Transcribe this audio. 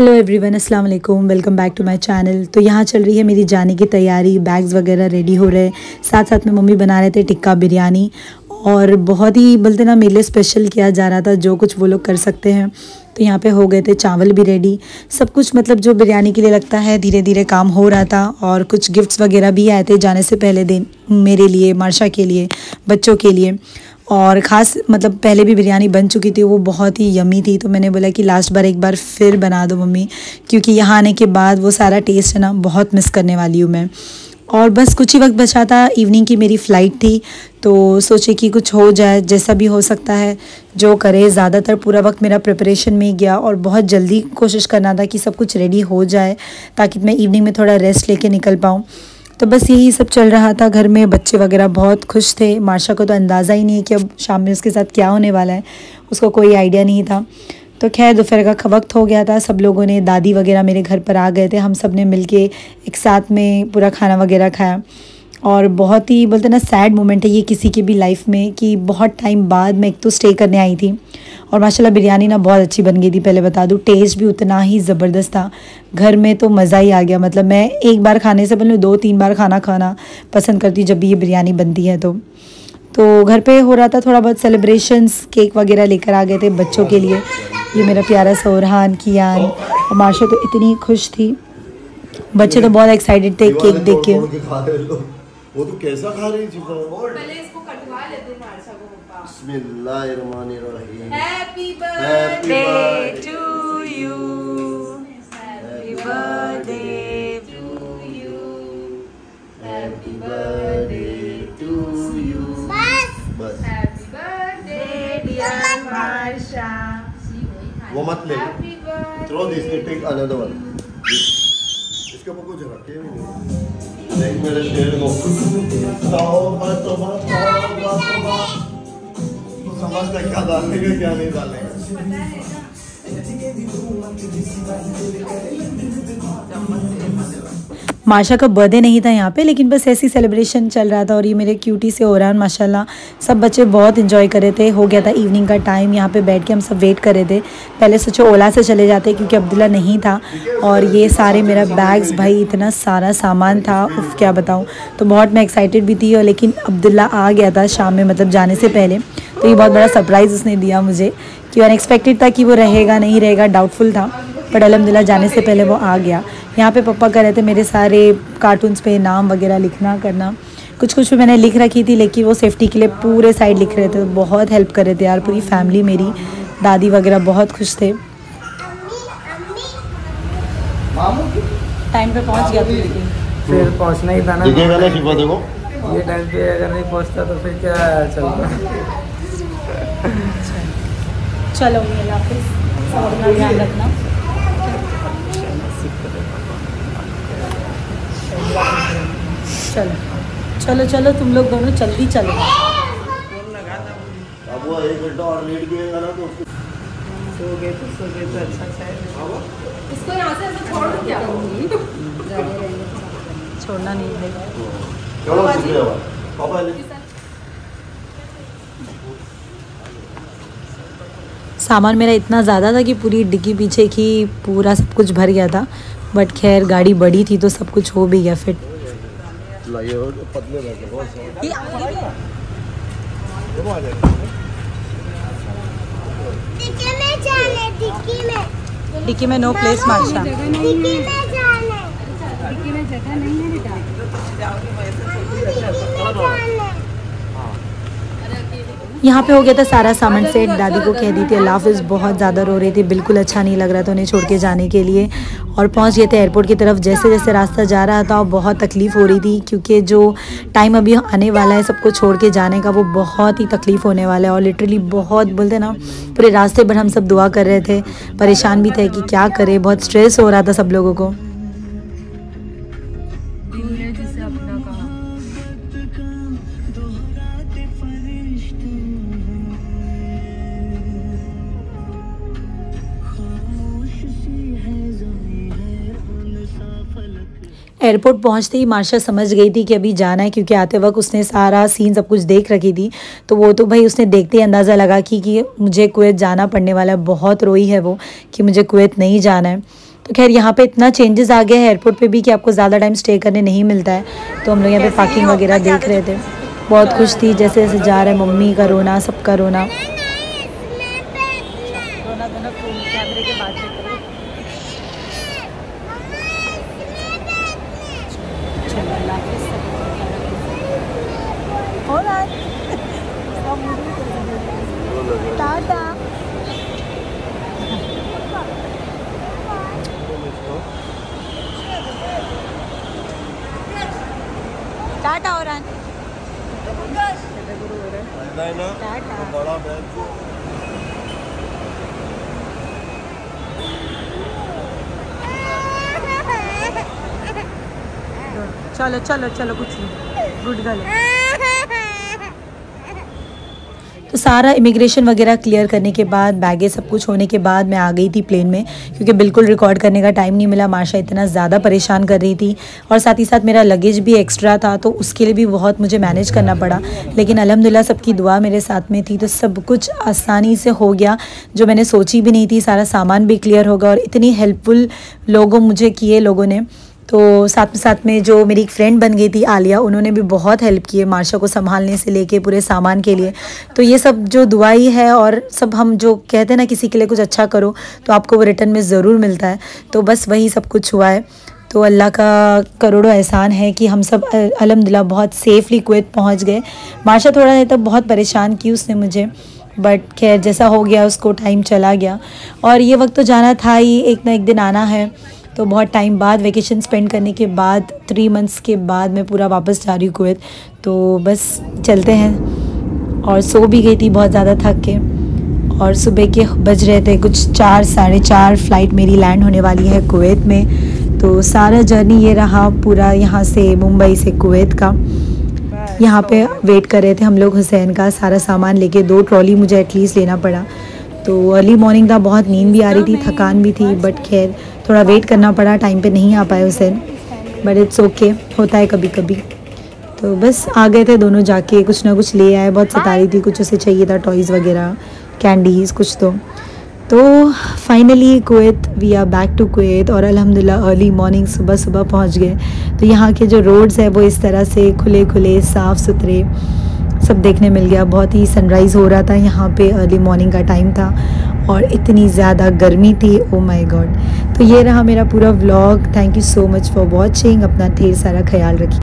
Hello everyone अस्सलाम वालेकुम welcome back to my channel तो यहाँ चल रही है मेरी जाने की तैयारी। बैग्स वगैरह रेडी हो रहे हैं। साथ साथ में मम्मी बना रहे थे टिक्का बिरयानी। और बहुत ही बोलते ना, मेरे लिए स्पेशल किया जा रहा था, जो कुछ वो लोग कर सकते हैं। तो यहाँ पे हो गए थे चावल भी रेडी सब कुछ मतलब जो बिरयानी के लिए लगता है धीरे धीरे काम हो रहा था। और कुछ गिफ्ट्स वगैरह भी आए थे जाने से पहले दिन, मेरे लिए, मार्शा के लिए, बच्चों के लिए। और ख़ास मतलब पहले भी बिरयानी बन चुकी थी, वो बहुत ही यमी थी। तो मैंने बोला कि लास्ट बार एक बार फिर बना दो मम्मी, क्योंकि यहाँ आने के बाद वो सारा टेस्ट है ना, बहुत मिस करने वाली हूँ मैं। और बस कुछ ही वक्त बचा था इवनिंग की मेरी फ़्लाइट थी तो सोचे कि कुछ हो जाए, जैसा भी हो सकता है, जो करे। ज़्यादातर पूरा वक्त मेरा प्रिपरेशन में ही गया और बहुत जल्दी कोशिश करना था कि सब कुछ रेडी हो जाए, ताकि मैं इवनिंग में थोड़ा रेस्ट लेके निकल पाऊँ। तो बस यही सब चल रहा था। घर में बच्चे वगैरह बहुत खुश थे। मार्शा को तो अंदाज़ा ही नहीं है कि अब शाम में उसके साथ क्या होने वाला है। उसको कोई आइडिया नहीं था। तो खैर, दोपहर का वक्त हो गया था। सब लोगों ने, दादी वगैरह मेरे घर पर आ गए थे। हम सबने मिल एक साथ में पूरा खाना वगैरह खाया। और बहुत ही बोलते ना सैड मोमेंट है ये किसी की भी लाइफ में कि बहुत टाइम बाद मैं एक तो स्टे करने आई थी। और माशाल्लाह बिरयानी ना बहुत अच्छी बन गई थी, पहले बता दूँ। टेस्ट भी उतना ही ज़बरदस्त था। घर में तो मज़ा ही आ गया। मतलब मैं एक बार खाने से पहले दो तीन बार खाना खाना पसंद करती जब भी ये बिरयानी बनती है तो। तो घर पे हो रहा था थोड़ा बहुत सेलिब्रेशंस केक वगैरह लेकर आ गए थे बच्चों के लिए। ये मेरा प्यारा सोरहान, कियान और माशा तो इतनी खुश थी। बच्चे तो बहुत एक्साइटेड थे केक देख के। वो तो कैसा खा रही थी पहले इसको कटवा लेते मारसा को बिस्मिल्लाहिर्रहमानिर्रहीम। Happy birthday to you happy birthday to you happy birthday to you बस हैप्पी बर्थडे डियर मार्शा वो मत ले। Throw this take another one इसके ऊपर कुछ रखे भी देख मेरे शेर को तौबा तौबा तौबा तौबा तू समझता क्या डालेगा क्या नहीं डालेगा माशा का बर्थडे नहीं था यहाँ पे, लेकिन बस ऐसी सेलिब्रेशन चल रहा था और ये मेरे क्यूटी से हो रहा है माशाल्लाह सब बच्चे बहुत इन्जॉय कर रहे थे। हो गया था इवनिंग का टाइम यहाँ पे बैठ के हम सब वेट कर रहे थे। पहले सोचो ओला से चले जाते क्योंकि अब्दुल्ला नहीं था और ये सारे मेरा बैग्स भाई, इतना सारा सामान था, उफ, क्या बताऊँ। तो बहुत मैं एक्साइटेड भी थी और लेकिन अब्दुल्ला आ गया था शाम में मतलब जाने से पहले। तो ये बहुत बड़ा सरप्राइज़ उसने दिया मुझे कि अनएक्सपेक्टेड था कि वो रहेगा, नहीं रहेगा डाउटफुल था। बट अलहमदिल्ला जाने से पहले वो आ गया। यहाँ पे पापा कर रहे थे मेरे सारे कार्टून्स पे नाम वगैरह लिखना करना। कुछ कुछ भी मैंने लिख रखी थी लेकिन वो सेफ्टी के लिए पूरे साइड लिख रहे थे। बहुत हेल्प कर रहे थे यार पूरी फैमिली मेरी। दादी वगैरह बहुत खुश थे। टाइम पे पहुँच गया। फिर पहुँचना ही था ना। ये टाइम पे अगर नहीं पहुँचता तो फिर क्या चलता? चलो अल्लाह हाफिज़ सब अपना ध्यान रखना। चलो। चलो चलो तुम लोग दोनों जल्दी चलो। अब वो एक घंटा और लेट गएगा ना तो सो गए तो सो गए तो अच्छा सा इसको यहाँ से छोड़ क्या? छोड़ना नहीं है। चलो पापा सामान मेरा इतना ज़्यादा था कि पूरी डिग्गी पीछे की पूरा सब कुछ भर गया था। बट खैर गाड़ी बड़ी थी तो सब कुछ हो भी गया फिट जाए डिक्की में जाने डिक्की में। डिक्की में नो प्लेस मार्शा डिक्की में जाने डिक्की में जगह नहीं है। यहाँ पे हो गया था सारा सामान सेट दादी को कह दी थी, अल्लाह हाफिज़, बहुत ज़्यादा रो रही थी, बिल्कुल अच्छा नहीं लग रहा था उन्हें छोड़ के जाने के लिए। और पहुँच गए थे एयरपोर्ट की तरफ़। जैसे जैसे रास्ता जा रहा था, बहुत तकलीफ़ हो रही थी, क्योंकि जो टाइम अभी आने वाला है सबको छोड़ के जाने का, वो बहुत ही तकलीफ़ होने वाला है। और लिटरली बहुत, बोलते ना, पूरे रास्ते पर हम सब दुआ कर रहे थे। परेशान भी थे कि क्या करें, बहुत स्ट्रेस हो रहा था सब लोगों को। एयरपोर्ट पहुँचते ही मार्शा समझ गई थी कि अभी जाना है क्योंकि आते वक्त उसने सारा सीन सब कुछ देख रखी थी। तो वो तो भाई उसने देखते ही अंदाज़ा लगा कि कि मुझे कुवैत जाना पड़ने वाला है बहुत रोई है वो कि मुझे कुवैत नहीं जाना है। तो खैर यहाँ पे इतना चेंजेस आ गया है एयरपोर्ट पे भी कि आपको ज़्यादा टाइम स्टे करने नहीं मिलता है। तो हम लोग यहाँ पे पार्किंग वगैरह देख रहे थे। बहुत खुश थी जैसे जैसे जा रहे हैं मम्मी का रोना सबका रोना। टाटा टाटा और फ़ायदा है ना तो बड़ा बैग जो चलो चलो चलो कुछ नहीं गुड गर्ल तो सारा इमिग्रेशन वगैरह क्लियर करने के बाद बैगे सब कुछ होने के बाद मैं आ गई थी प्लेन में, क्योंकि बिल्कुल रिकॉर्ड करने का टाइम नहीं मिला। माशा इतना ज़्यादा परेशान कर रही थी। और साथ ही साथ मेरा लगेज भी एक्स्ट्रा था तो उसके लिए भी बहुत मुझे मैनेज करना पड़ा। लेकिन अलहमदिल्ला सबकी दुआ मेरे साथ में थी तो सब कुछ आसानी से हो गया। जो मैंने सोची भी नहीं थी, सारा सामान भी क्लियर होगा और इतनी हेल्पफुल लोगों मुझे किए लोगों ने। तो साथ में साथ में जो मेरी एक फ्रेंड बन गई थी, आलिया, उन्होंने भी बहुत हेल्प की है मार्शा को संभालने से लेके पूरे सामान के लिए। तो ये सब जो दुआई है और सब हम जो कहते हैं ना, किसी के लिए कुछ अच्छा करो तो आपको वो रिटर्न में ज़रूर मिलता है। तो बस वही सब कुछ हुआ है। तो अल्लाह का करोड़ों एहसान है कि हम सब अलहमदिल्ला बहुत सेफली कुवैत पहुँच गए। मार्शा थोड़ा देर तक बहुत परेशान की उसने मुझे बट खैर जैसा हो गया, उसको टाइम चला गया। और ये वक्त तो जाना था ही, एक ना एक दिन आना है। तो बहुत टाइम बाद वेकेशन स्पेंड करने के बाद थ्री मंथ्स के बाद मैं पूरा वापस जा रही हूँ कुवैत तो बस चलते हैं। और सो भी गई थी बहुत ज़्यादा थक के। और सुबह के बज रहे थे कुछ चार साढ़े चार फ़्लाइट मेरी लैंड होने वाली है कुवैत में। तो सारा जर्नी ये रहा पूरा यहाँ से मुंबई से कुवैत का। यहाँ पे वेट कर रहे थे हम लोग हुसैन का सारा सामान लेके। दो ट्रॉली मुझे एटलीस्ट लेना पड़ा। तो अर्ली मॉर्निंग था बहुत नींद भी आ रही थी थकान भी थी बट खैर थोड़ा वेट करना पड़ा टाइम पे नहीं आ पाए हुसैन बट इट्स ओके होता है कभी कभी तो बस आ गए थे दोनों जाके, कुछ ना कुछ ले आए, बहुत सता रही थी कुछ उसे चाहिए था टॉयज़ वगैरह कैंडीज़ कुछ तो। तो finally Kuwait we are back to Kuwait और अल्हम्दुलिल्लाह अर्ली मॉर्निंग सुबह सुबह पहुँच गए। तो यहाँ के जो रोड्स है, वो इस तरह से खुले खुले साफ़ सुथरे सब देखने मिल गया। बहुत ही सनराइज़ हो रहा था यहाँ पे अर्ली मॉर्निंग का टाइम था। और इतनी ज़्यादा गर्मी थी। ओ माय गॉड तो ये रहा मेरा पूरा vlog thank you so much for watching अपना ढेर सारा ख्याल रखिए।